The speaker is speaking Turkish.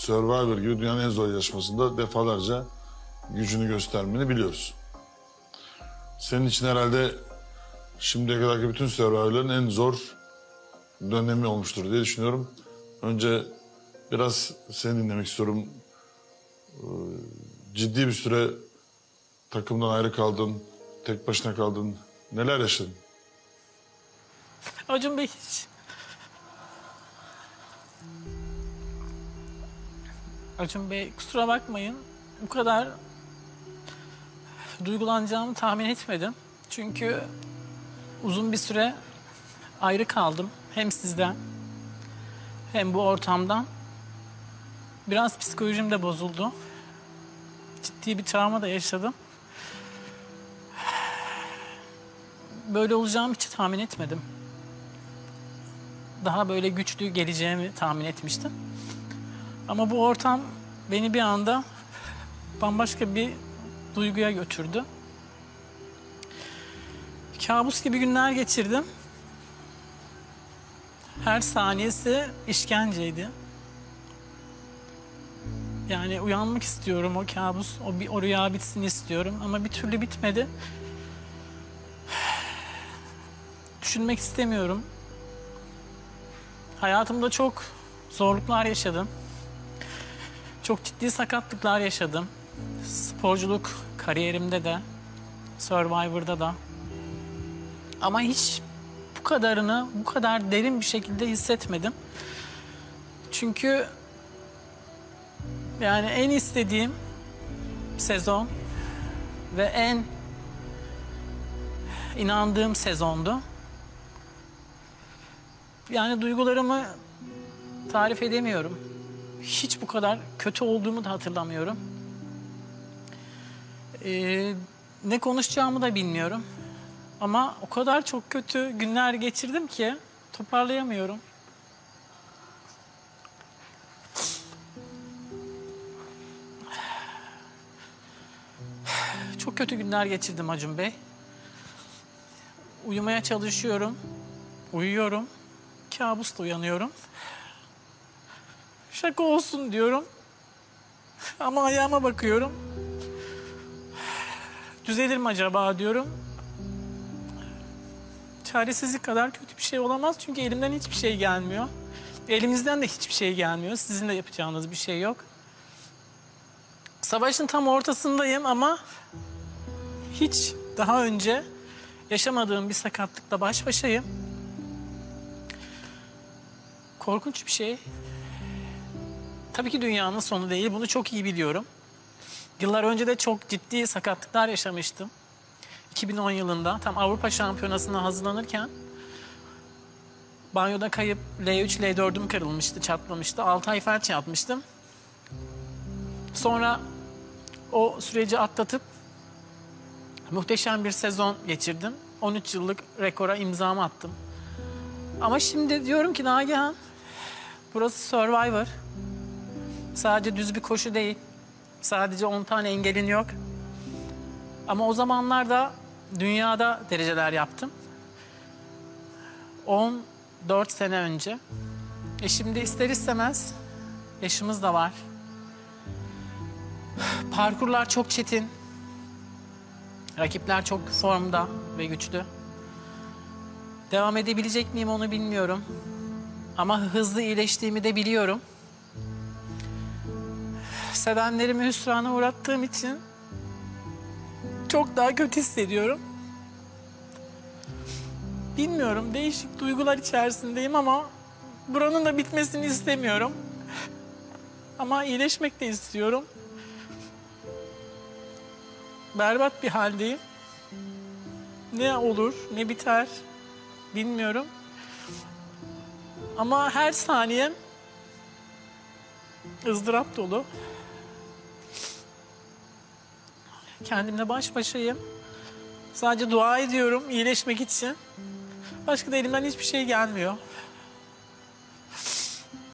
Survivor gibi dünyanın en zor yarışmasında defalarca gücünü göstermeni biliyoruz. Senin için herhalde şimdiye kadarki bütün Survivor'ların en zor dönemi olmuştur diye düşünüyorum. Önce biraz seni dinlemek istiyorum. Ee, Ciddi bir süre takımdan ayrı kaldın, tek başına kaldın. Neler yaşadın? Acun Bey. Acun Bey kusura bakmayın. Bu kadar duygulanacağımı tahmin etmedim. Çünkü uzun bir süre ayrı kaldım. Hem sizden hem bu ortamdan. Biraz psikolojim de bozuldu. Ciddi bir travma da yaşadım. Böyle olacağımı hiç tahmin etmedim daha böyle güçlü geleceğimi tahmin etmiştim. Ama bu ortam beni bir anda bambaşka bir duyguya götürdü. Kabus gibi günler geçirdim. Her saniyesi işkenceydi. Yani uyanmak istiyorum o kabus, o, bir, o rüya bitsin istiyorum ama bir türlü bitmedi. Düşünmek istemiyorum. Hayatımda çok zorluklar yaşadım. Çok ciddi sakatlıklar yaşadım. Sporculuk kariyerimde de, Survivor'da da. Ama hiç bu kadarını bu kadar derin bir şekilde hissetmedim. Çünkü yani en istediğim sezon ve en inandığım sezondu. Yani duygularımı tarif edemiyorum. Hiç bu kadar kötü olduğumu da hatırlamıyorum. Ee, ne konuşacağımı da bilmiyorum. Ama o kadar çok kötü günler geçirdim ki toparlayamıyorum. Çok kötü günler geçirdim Acun Bey. Uyumaya çalışıyorum. Uyuyorum. Kabusla uyanıyorum. Şaka olsun diyorum. Ama ayağıma bakıyorum. Düzelir mi acaba diyorum. Çaresizlik kadar kötü bir şey olamaz çünkü elimden hiçbir şey gelmiyor. Elimizden de hiçbir şey gelmiyor. Sizin de yapacağınız bir şey yok. Savaşın tam ortasındayım ama hiç daha önce yaşamadığım bir sakatlıkla baş başayım. Korkunç bir şey. Tabii ki dünyanın sonu değil. Bunu çok iyi biliyorum. Yıllar önce de çok ciddi sakatlıklar yaşamıştım. 2010 yılında tam Avrupa Şampiyonası'na hazırlanırken banyoda kayıp L3, L4'üm kırılmıştı, çatlamıştı. 6 ay felç yapmıştım. Sonra o süreci atlatıp muhteşem bir sezon geçirdim. 13 yıllık rekora imzamı attım. Ama şimdi diyorum ki Nagihan, burası Survivor. Sadece düz bir koşu değil. Sadece 10 tane engelin yok. Ama o zamanlarda dünyada dereceler yaptım. 14 sene önce. E şimdi ister istemez yaşımız da var. Parkurlar çok çetin. Rakipler çok formda ve güçlü. Devam edebilecek miyim onu bilmiyorum. Ama hızlı iyileştiğimi de biliyorum. Sevenlerimi hüsrana uğrattığım için çok daha kötü hissediyorum. Bilmiyorum, değişik duygular içerisindeyim ama buranın da bitmesini istemiyorum. Ama iyileşmek de istiyorum. Berbat bir haldeyim. Ne olur, ne biter bilmiyorum. Ama her saniyem ızdırap dolu. Kendimle baş başayım. Sadece dua ediyorum iyileşmek için. Başka da elimden hiçbir şey gelmiyor.